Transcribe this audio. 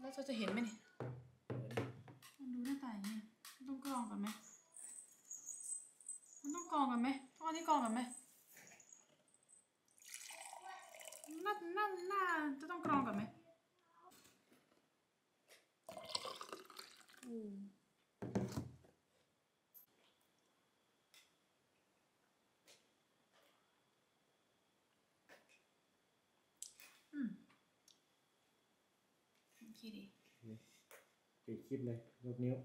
แล้วเราจะเห็นไหมนี่มันดูหน้าตาอย่างนี้มันต้องกรองกันไหมมันต้องกรองกันไหมต้องอันที่กรองกันไหมน่าน่าน่าจะต้องกรองกันไหมอืม คิดดิปิดคลิปเลยยกนิ้ว